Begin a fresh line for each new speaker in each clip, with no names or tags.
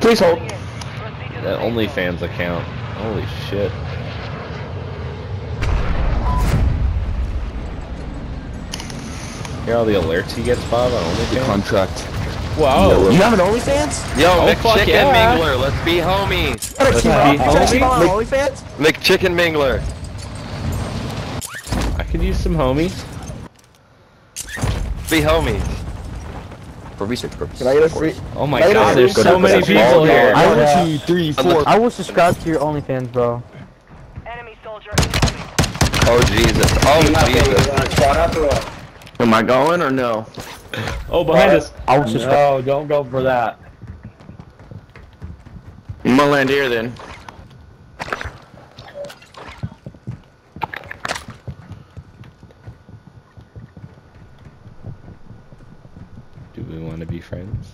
Please hold.
That OnlyFans account. Holy shit. Hear all the alerts he gets, Bob, on
The
OnlyFans?
contract.
Whoa!
You have an OnlyFans?
Yo,
Oh,
McChicken
yeah.
Mingler, let's be homies.
Let's
be homies.
on OnlyFans?
McChicken Mingler.
I could use some homies.
Be homies.
For research purposes.
Can I get a free?
Oh my
Later,
god, there's so many
good up.
people
All
here.
One,
Yeah.
two, three, four.
I will subscribe to your OnlyFans, bro.
Enemy soldier.
Oh Jesus. Oh Jesus.
Am I going or no?
Oh, behind us.
I will subscribe.
No, don't go for that.
I'm gonna land here then.
Do we want to be friends?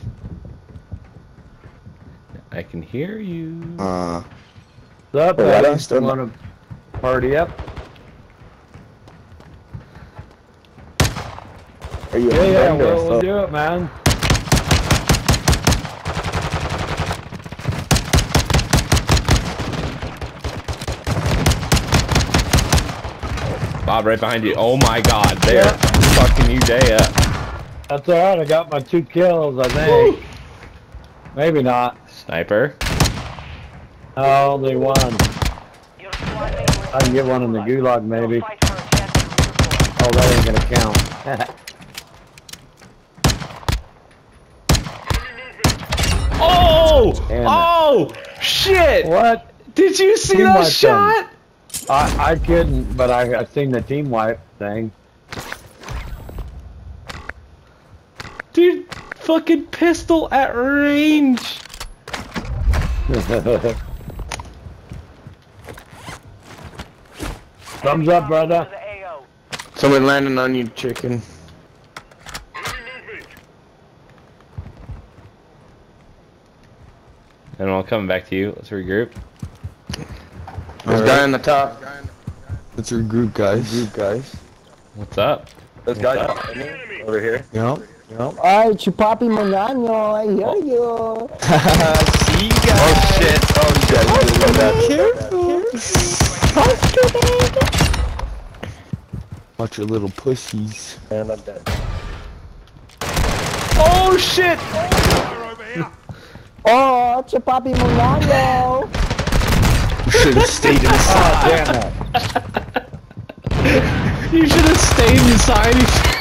I can hear you.
Uh,
What's up,
Hey, I
buddy?
still-
Want to party up?
Are you
Yeah,
a
yeah,
vendor
we'll, we'll do it, man.
Bob, right behind you. Oh my god, they're fucking you day up.
That's alright, I got my two kills, I think. Maybe not.
Sniper.
No, only one.
Your squad mate was
I can get one in the gulag, maybe.
Fight for a chance to redeploy.
Oh, that ain't gonna count.
Oh!
Damn it.
Oh! Shit!
what?
Did you see
Team
that
wipe them.
shot?
I, I couldn't, but I, I seen the team wipe thing.
Dude, fucking pistol at range.
Thumbs up, brother.
To the AO.
someone landing on you, chicken.
And I'll come back to you. Let's regroup.
There's a guy on the top. Let's regroup, guys. Regroup, guys.
What's up?
This guy's over here.
Yep.
Ay, chupapi mañano, I hear you.
See you guys.
Oh shit. Oh shit.
Watch your little pussies.
And I'm dead.
Oh shit!
Oh, chupapi mañano.
You should have stayed inside.
Oh, damn it.
You should have stayed inside.